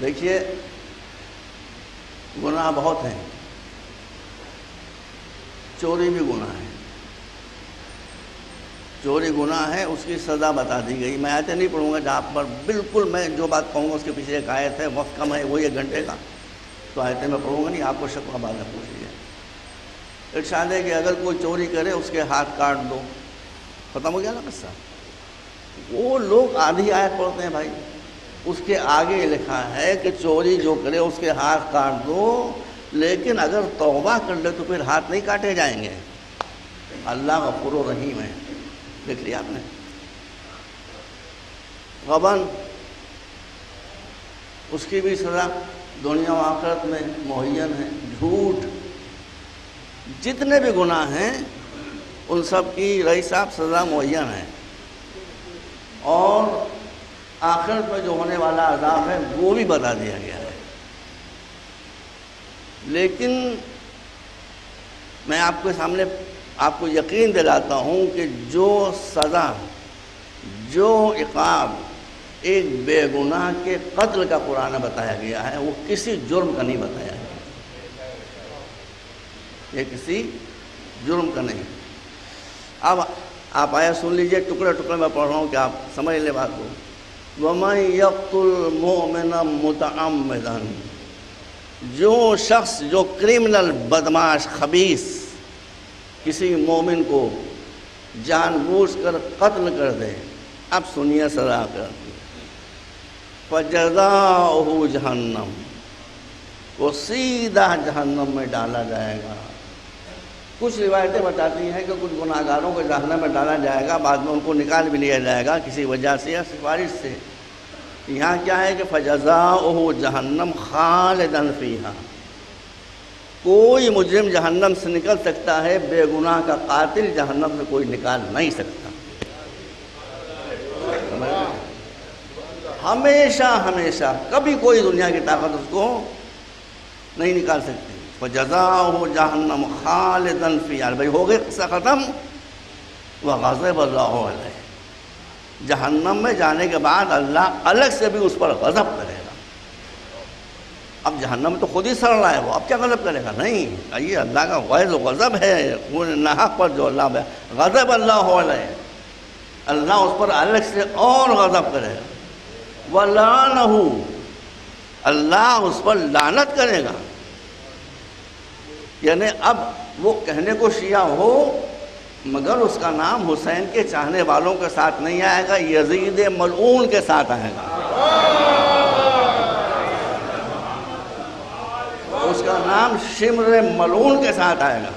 देखिए, गुनाह बहुत हैं। चोरी भी गुनाह है। चोरी गुनाह है, उसकी सज़ा बता दी गई। मैं आयतें नहीं पढ़ूँगा जहाँ पर बिल्कुल मैं जो बात कहूँगा उसके पीछे एक आयत है, वक्त कम है वही एक घंटे का। तो आयतें मैं पढ़ूँगा नहीं, आपको शक बाद में पूछ लीजिए इर्शाद है कि अगर कोई चोरी करे, उसके हाथ काट दो। ख़त्म हो गया ना किस्सा? वो लोग आधी आयत पढ़ते हैं भाई। उसके आगे लिखा है कि चोरी जो करे उसके हाथ काट दो, लेकिन अगर तौबा कर ले तो फिर हाथ नहीं काटे जाएँगे। अल्लाह गफुर रहीम है। देख लिया आपने। गबन, उसकी भी सज़ा दुनिया आखरत में मुहैन है। झूठ, जितने भी गुनाह हैं, उन सब की रही साहब सज़ा मुहैन है। और आखिरत में जो होने वाला अजाब है, वो भी बता दिया गया है। लेकिन मैं आपके सामने आपको यकीन दिलाता हूँ कि जो सज़ा, जो इकाब एक बेगुनाह के कत्ल का कुरान बताया गया है, वो किसी जुर्म का नहीं बताया गया। ये किसी जुर्म का नहीं। अब आप आया सुन लीजिए टुकड़े टुकड़े में पढ़ रहा हूँ कि आप समझ ले बात को। वमन यकतुल मोमिन मुतअम्मिदन जो शख्स, जो क्रिमिनल बदमाश, खबीस, किसी मोमिन को जानबूझ कर कत्ल कर दे, अब सुनिए सजा कर फजदा जहन्नम, वो सीधा जहन्नम में डाला जाएगा। कुछ रिवायतें बताती हैं कि कुछ गुनाहगारों को जहन्नम में डाला जाएगा, बाद में उनको निकाल भी लिया जाएगा किसी वजह से या सिफारिश से। यहाँ क्या है कि फजजा ओह जहन्नम खाल फीहा। कोई मुजरिम जहन्नम से निकल सकता है, बेगुनाह का कातिल जहन्नम से कोई निकाल नहीं सकता। हमेशा हमेशा कभी कोई दुनिया की ताकत उसको नहीं निकाल सकती। वो जजा हो जहन्नम फियार। भाई, हो गए किस्सा ख़त्म। वह गज़ब अल्लाह जहन्नम में जाने के बाद अल्लाह अलग से भी उस पर गज़ब करेगा। अब जहन्नम तो खुद ही सड़ रहा है वो। अब क्या गज़ब करेगा? नहीं। ये अल्लाह का गैज़ गज़ब है। वो नाहक पर जो अल्लाह गज़ब अल्लाह अल्लाह उस पर अलग से और गज़ब करेगा। वलानहू अल्लाह उस पर लानत करेगा। यानी अब वो कहने को शिया हो, मगर उसका नाम हुसैन के चाहने वालों के साथ नहीं आएगा, यजीद मलून के साथ आएगा। उसका नाम शिमर मलून के साथ आएगा।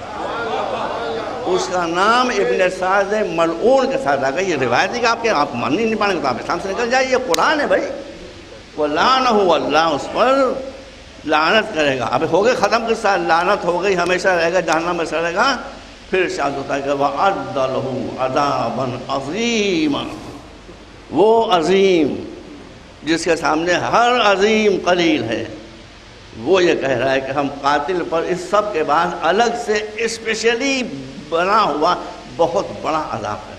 उसका नाम इबन साज मलून के साथ आएगा। ये रिवायती का आपके, आप मान ही नहीं पाएँगे तो आप इस्लाम से निकल जाइए। कुरान है भाई। वो लान हो अल्लाह उस पर लानत करेगा। अब हो गए ख़त्म के साथ लानत हो गई, हमेशा रहेगा जानना में सड़ेगा फिर शायद होता है कि वह अदलहू अदाबन अजीम। वो अजीम, जिसके सामने हर अजीम कलील है। वो ये कह रहा है कि हम कातिल पर इस सब के बाद अलग से स्पेशली बना हुआ बहुत बड़ा अदाब है